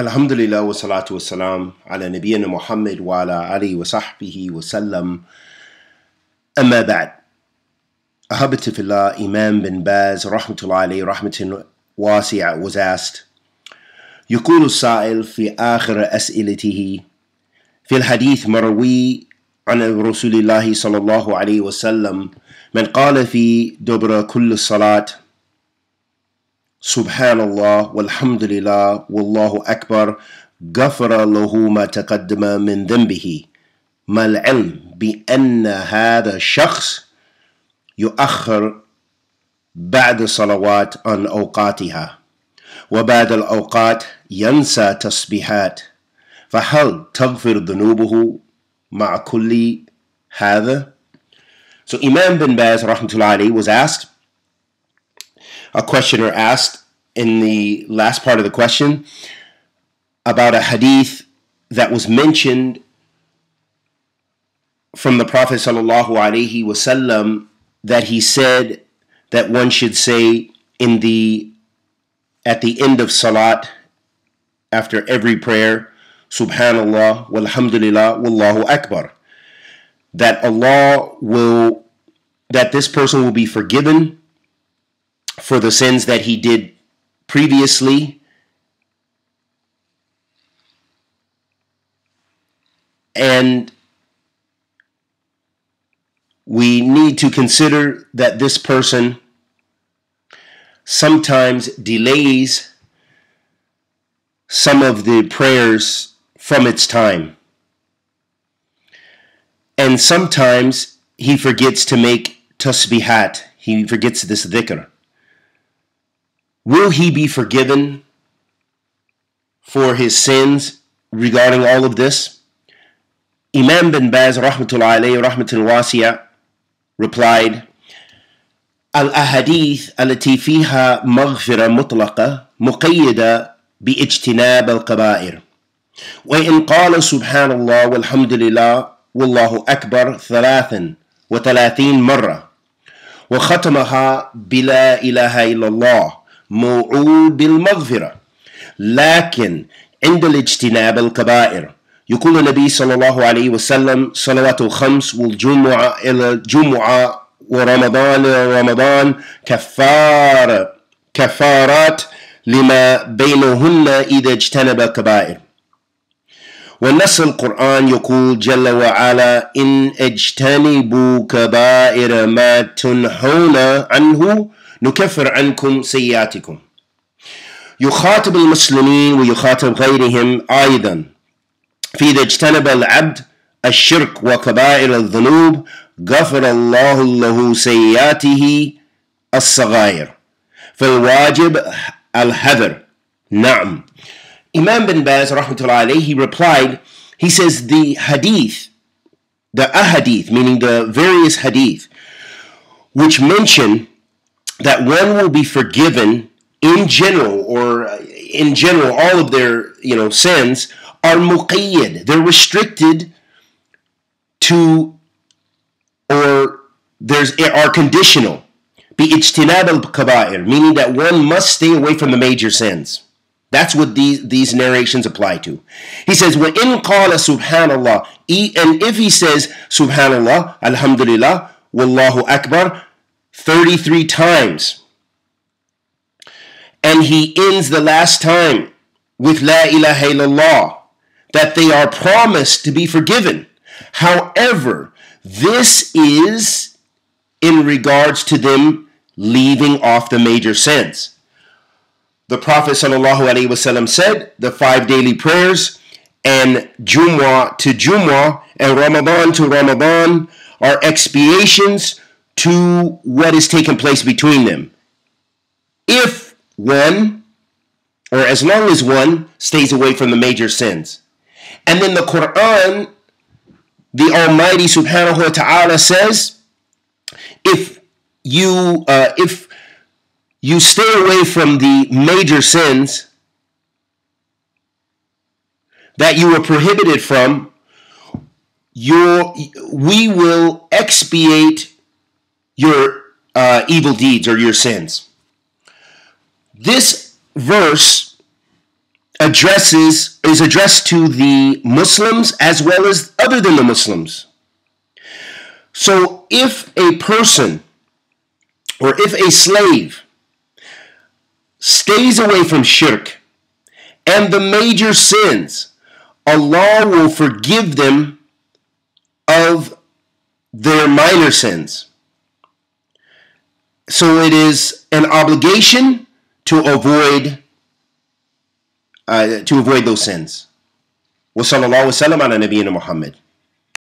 الحمد لله والصلاة والسلام على نبينا محمد وعلى آله وصحبه وسلم. أما بعد أحبة في الله إمام بن باز رحمة الله عليه رحمة واسعة asked يقول السائل في آخر أسئلته في الحديث مروي عن رسول الله صلى الله عليه وسلم من قال في دبر كل صلاة سبحان الله والحمد لله والله أكبر. غفر له ما تقدم من ذنبه. ما العلم بأن هذا الشخص يؤخر بعد صلوات عن أوقاتها وبعد الأوقات ينسى تسبيحات. فهل تغفر ذنوبه مع كل هذا؟ So Imam bin Baz rahmatullahi was asked a questioner asked in the last part of the question about a hadith that was mentioned from the Prophet sallallahu that he said that one should say in the at the end of salat after every prayer subhanallah walhamdulillah wallahu akbar. That Allah will that this person will be forgiven for the sins that he did previously. And we need to consider that this person sometimes delays some of the prayers from its time. And sometimes he forgets to make tasbihat. He forgets this dhikr. Will he be forgiven for his sins regarding all of this? Imam bin Baz rahmatullah alayhi rahmatul wasiya replied, الأحاديث التي فيها مغفرة مطلقة مقيدة باجتناب الكبائر وإن قال سبحان الله والحمد لله والله أكبر ثلاثا وثلاثين مرة وختمها بلا إله إلا الله موعود بالمغفرة لكن عند الاجتناب الكبائر يقول النبي صلى الله عليه وسلم صلوات الخمس والجمعة إلى الجمعة ورمضان إلى رمضان كفارة كفارات لما بينهن إذا اجتنب الكبائر. ونص القرآن يقول جل وعلا إن اجتنبوا كبائر ما تنهون عنه نكفر عنكم سيئاتكم. يخاطب المسلمين ويخاطب غيرهم أيضا. فإذا اجتنب العبد الشرك وكبائر الذنوب غفر الله له سيئاته الصغائر. فالواجب الحذر. نعم. Imam bin Baz rahmatullah he replied, he says the hadith, the ahadith, meaning the various hadith, which mention that one will be forgiven in general or uh, in general all of their you know sins are muqayyad. They're restricted to or there's are conditional. Bi ijtinab al-kaba'ir meaning that one must stay away from the major sins. That's what these, these narrations apply to. He says, in qala subhanallah, and if he says subhanallah, alhamdulillah, wallahu akbar, 33 times. And he ends the last time with La ilaha illallah, that they are promised to be forgiven. However, this is in regards to them leaving off the major sins. The Prophet ﷺ said the five daily prayers and Jumu'ah to Jumu'ah and Ramadan to Ramadan are expiations to what is taking place between them. If one, or as long as one, stays away from the major sins. And then the Quran, the Almighty subhanahu wa ta'ala says, if you, uh, if you stay away from the major sins that you were prohibited from, your, we will expiate your uh, evil deeds or your sins. This verse addresses is addressed to the Muslims as well as other than the Muslims. So if a person or if a slave stays away from shirk and the major sins, Allah will forgive them of their minor sins. So it is an obligation to avoid uh, to avoid those sins. وصلى الله وسلم على نبينا محمد